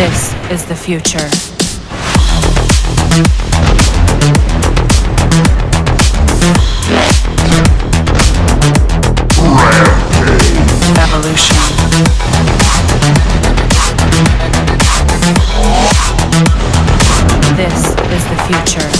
This is the future. Rampage. Evolution. This is the future.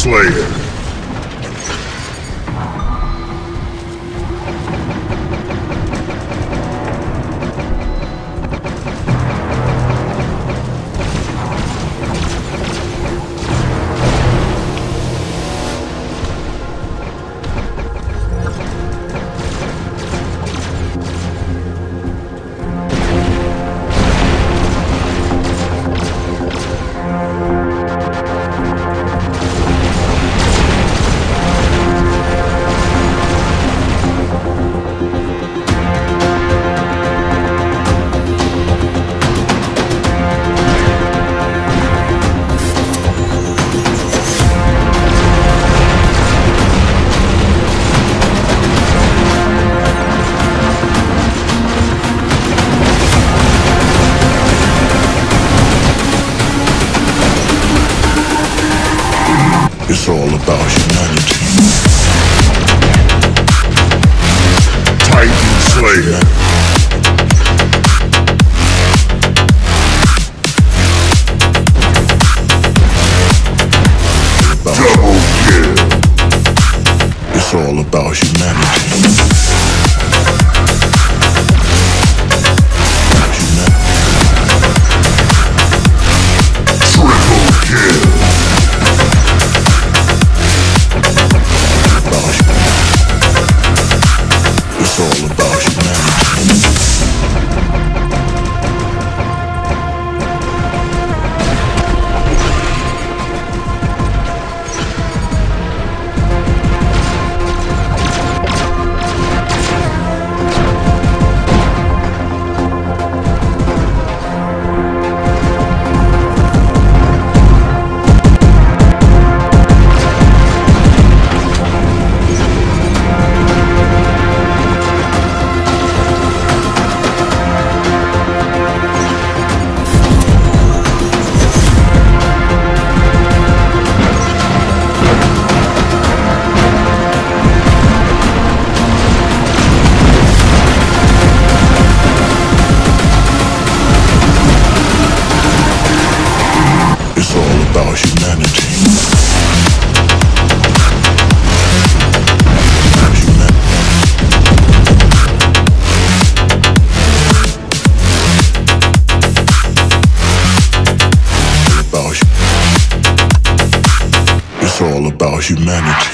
Slayer. it's all about humanity. Titan Slayer. all about. Humanity.